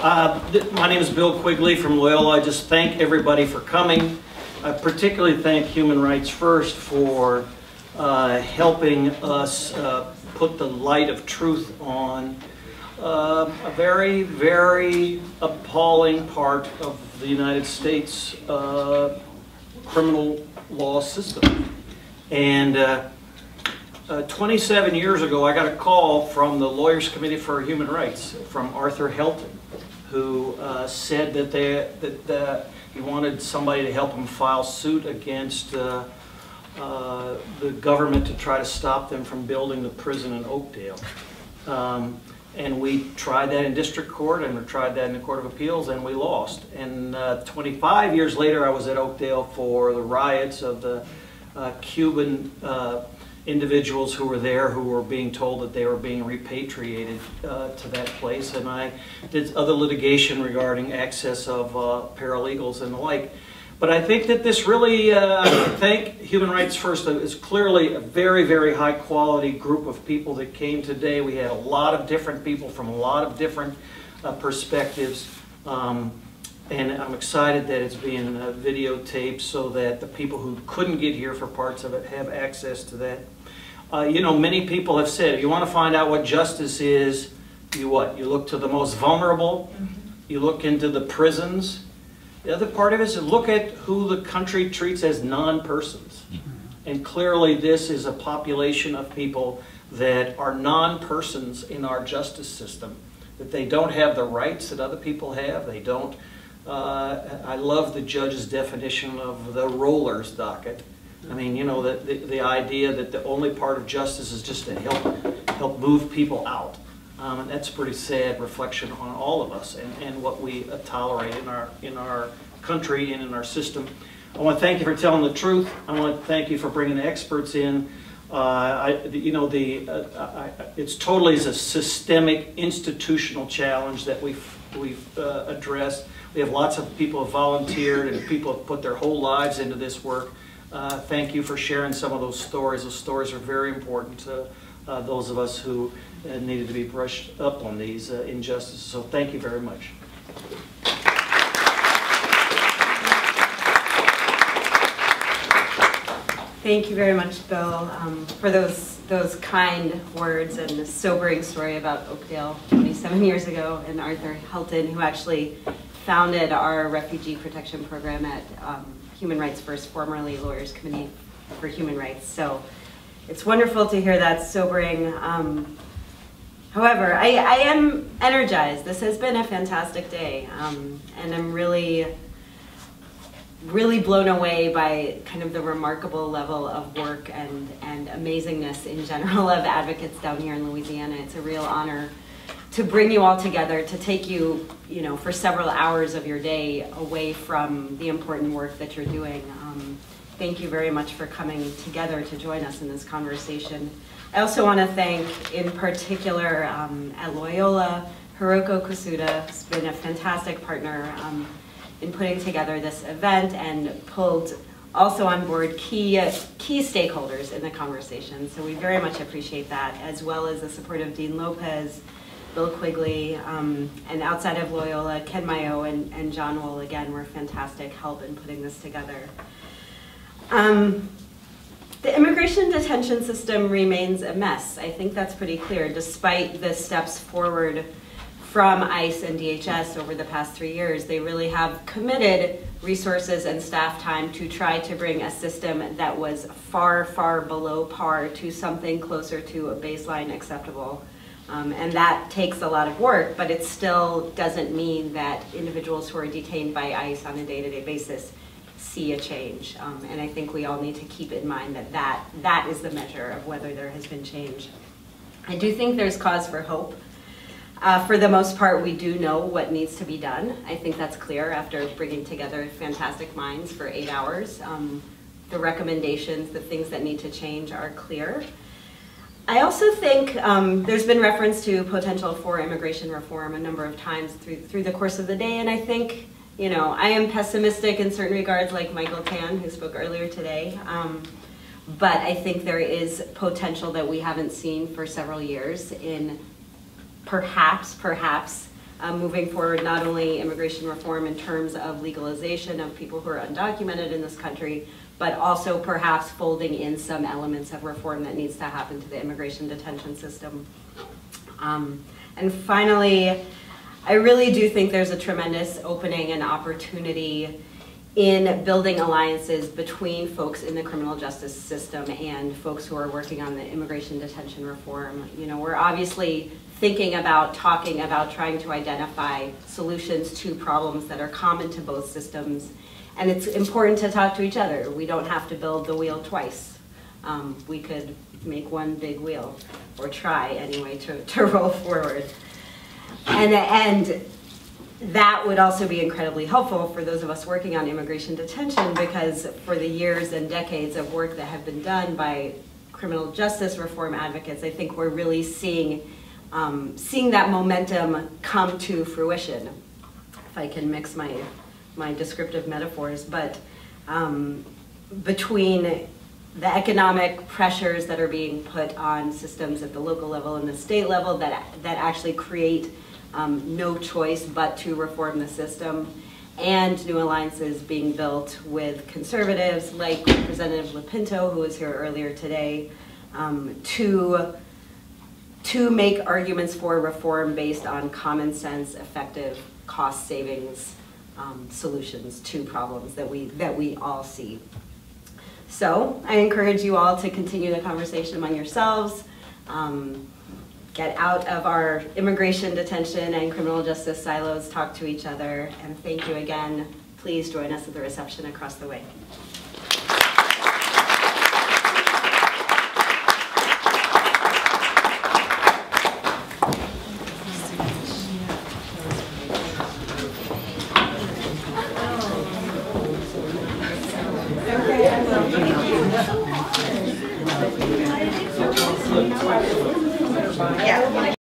Uh, My name is Bill Quigley from Loyola. I just thank everybody for coming. I particularly thank Human Rights First for uh, helping us uh, put the light of truth on uh, a very, very appalling part of the United States uh, criminal law system. And uh, uh, 27 years ago, I got a call from the Lawyers Committee for Human Rights from Arthur Helton, who uh, said that, they, that he wanted somebody to help him file suit against uh, uh, the government to try to stop them from building the prison in Oakdale. Um, and we tried that in district court and we tried that in the Court of Appeals and we lost. And uh, 25 years later, I was at Oakdale for the riots of the Cuban individuals who were there who were being told that they were being repatriated uh, to that place. And I did other litigation regarding access of uh, paralegals and the like. But I think that this really, uh, I thank Human Rights First, is clearly a very, very high quality group of people that came today. We had a lot of different people from a lot of different uh, perspectives. Um, and I'm excited that it's being uh, videotaped so that the people who couldn't get here for parts of it have access to that. Uh, you know, many people have said, if you want to find out what justice is, you what? You look to the most vulnerable, you look into the prisons, the other part of it is to look at who the country treats as non-persons. And clearly this is a population of people that are non-persons in our justice system, that they don't have the rights that other people have. They don't, uh, I love the judge's definition of the roller's docket. I mean, you know, the, the, the idea that the only part of justice is just to help, help move people out. Um, and that's a pretty sad reflection on all of us and, and what we tolerate in our, in our country and in our system. I want to thank you for telling the truth. I want to thank you for bringing the experts in. Uh, I, you know, the, uh, I, it's totally a systemic institutional challenge that we've, we've uh, addressed. We have lots of people have volunteered and people have put their whole lives into this work. Uh, thank you for sharing some of those stories. Those stories are very important to uh, those of us who uh, needed to be brushed up on these uh, injustices. So thank you very much. Thank you very much, Bill, um, for those those kind words and the sobering story about Oakdale 27 years ago, and Arthur Helton, who actually founded our refugee protection program at um, Human Rights First, formerly Lawyers Committee for Human Rights. So it's wonderful to hear that sobering. Um, however, I, I, am energized. This has been a fantastic day, um, and I'm really really blown away by kind of the remarkable level of work and, and amazingness in general of advocates down here in Louisiana. It's a real honor to bring you all together, to take you, you know, for several hours of your day away from the important work that you're doing. Um, thank you very much for coming together to join us in this conversation. I also want to thank, in particular, um, at Loyola, Hiroko Kusuda has been a fantastic partner. Um, in putting together this event and pulled also on board key, uh, key stakeholders in the conversation. So we very much appreciate that, as well as the support of Dean Lopez, Bill Quigley, um, and outside of Loyola, Ken Mayo and, and John Wool, again, were fantastic help in putting this together. Um, the immigration detention system remains a mess. I think that's pretty clear, despite the steps forward from ICE and DHS over the past three years. They really have committed resources and staff time to try to bring a system that was far, far below par to something closer to a baseline acceptable. Um, and that takes a lot of work, but it still doesn't mean that individuals who are detained by ICE on a day-to-day -day basis see a change. Um, and I think we all need to keep in mind that, that that is the measure of whether there has been change. I do think there's cause for hope. Uh, for the most part, we do know what needs to be done. I think that's clear after bringing together fantastic minds for eight hours. Um, the recommendations, the things that need to change are clear. I also think um, there's been reference to potential for immigration reform a number of times through, through the course of the day, and I think, you know, I am pessimistic in certain regards, like Michael Tan, who spoke earlier today. Um, but I think there is potential that we haven't seen for several years in perhaps, perhaps um, moving forward not only immigration reform in terms of legalization of people who are undocumented in this country, but also perhaps folding in some elements of reform that needs to happen to the immigration detention system. Um, and finally, I really do think there's a tremendous opening and opportunity in building alliances between folks in the criminal justice system and folks who are working on the immigration detention reform. You know, we're obviously thinking about, talking about, trying to identify solutions to problems that are common to both systems. And it's important to talk to each other. We don't have to build the wheel twice. Um, we could make one big wheel, or try anyway to, to roll forward. And, and that would also be incredibly helpful for those of us working on immigration detention because for the years and decades of work that have been done by criminal justice reform advocates, I think we're really seeing, um, seeing that momentum come to fruition. If I can mix my, my descriptive metaphors, but um, between the economic pressures that are being put on systems at the local level and the state level that, that actually create um, no choice but to reform the system, and new alliances being built with conservatives like Representative Lopinto, who was here earlier today, um, to, to make arguments for reform based on common sense, effective cost savings um, solutions to problems that we, that we all see. So I encourage you all to continue the conversation among yourselves. Um, get out of our immigration detention and criminal justice silos, talk to each other, and thank you again. Please join us at the reception across the way.